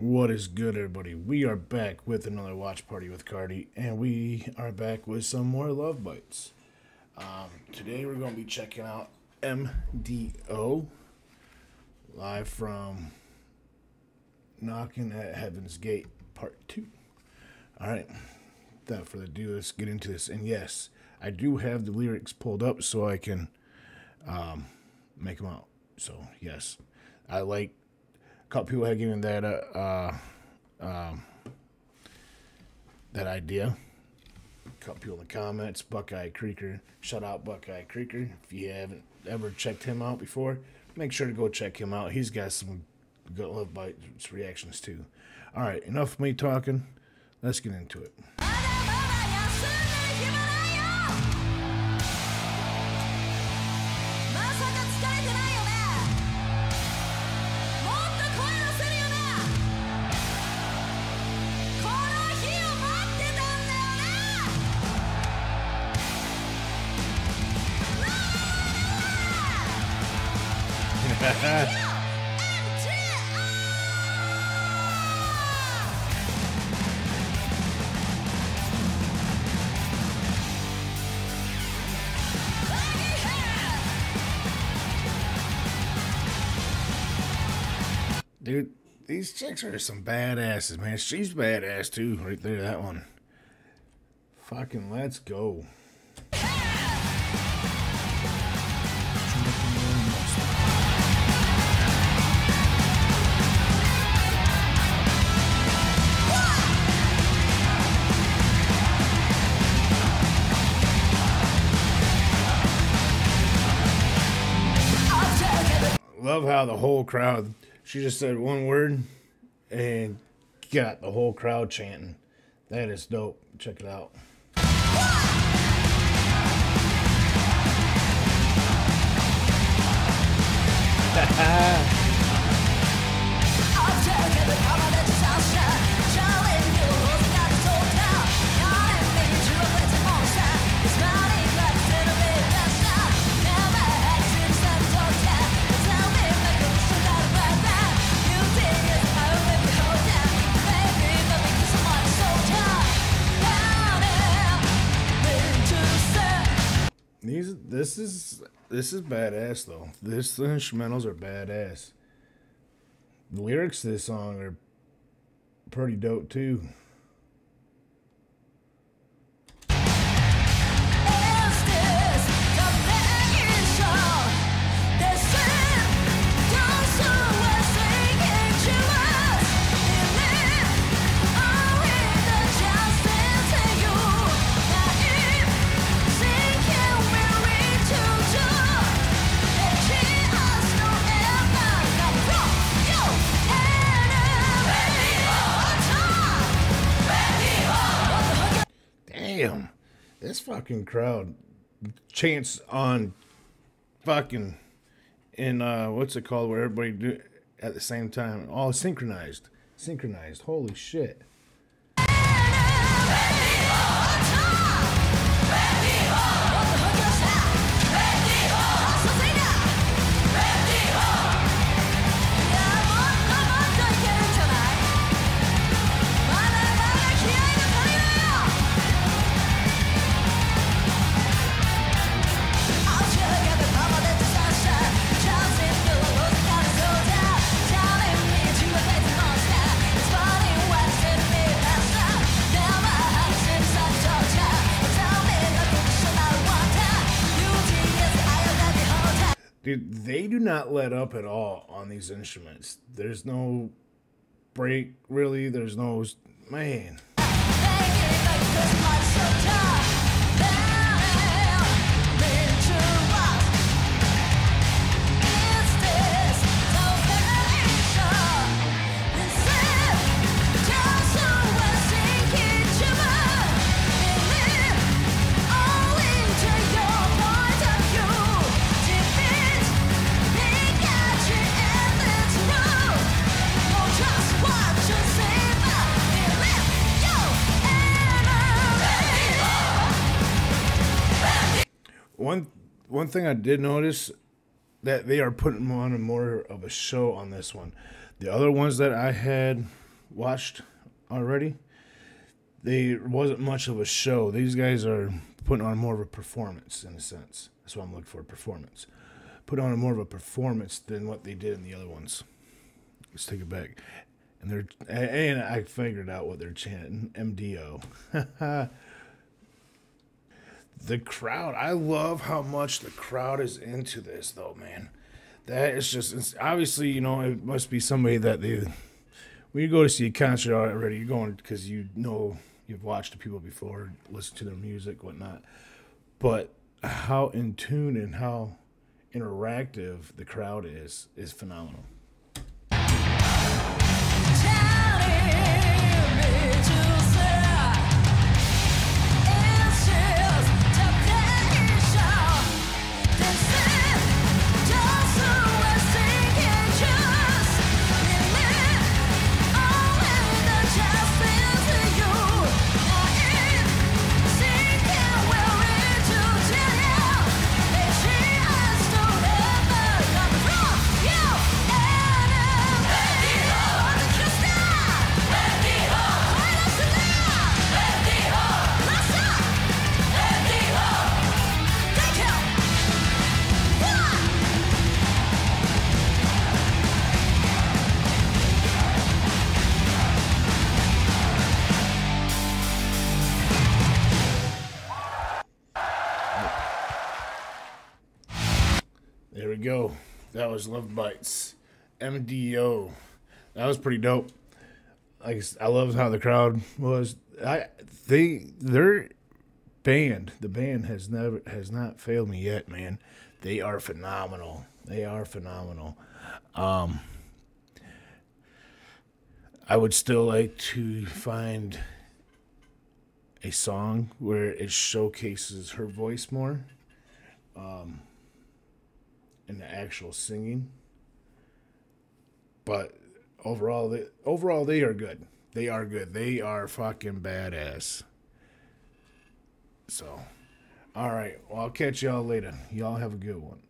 What is good, everybody? We are back with another watch party with Cardi, and we are back with some more LOVEBITES. Um, today we're going to be checking out MDO live from Knocking at Heaven's Gate Part 2. All right, without further ado, let's get into this. And yes, I do have the lyrics pulled up so I can um, make them out. So, yes, I like couple people had given that uh, uh um, that idea. A couple people in the comments, Buckeye Creeker, shout out Buckeye Creeker. If you haven't ever checked him out before, make sure to go check him out. He's got some good LOVEBITES reactions too. All right, enough of me talking. Let's get into it. Dude, these chicks are some badasses, man. She's badass too, right there, that one. Fucking let's go. Love how the whole crowd, she just said one word and got the whole crowd chanting. That is dope. Check it out. These this is this is badass though. This the instrumentals are badass. The lyrics to this song are pretty dope too. Damn, this fucking crowd chants on fucking in uh what's it called where everybody do at the same time, all synchronized, synchronized. Holy shit! Dude, they do not let up at all on these instruments. There's no break, really. There's no man. One one thing I did notice that they are putting on more of a show on this one. The other ones that I had watched already, they wasn't much of a show. These guys are putting on more of a performance in a sense. That's what I'm looking for, performance. Put on more of a performance than what they did in the other ones. Let's take it back. And they're and I figured out what they're chanting. MDO. the crowd. I love how much the crowd is into this, though, man. That is just obviously, you know, it must be somebody that they. When you go to see a concert already, you're going because you know you've watched the people before, listen to their music, whatnot. But how in tune and how interactive the crowd is is phenomenal. Go. That was LOVEBITES. MDO. That was pretty dope. Like I love how the crowd was. I they their band, the band has never has not failed me yet, man. They are phenomenal. They are phenomenal. Um I would still like to find a song where it showcases her voice more in the actual singing. But overall, they, overall they are good. They are good. They are fucking badass. So, all right. Well, I'll catch y'all later. Y'all have a good one.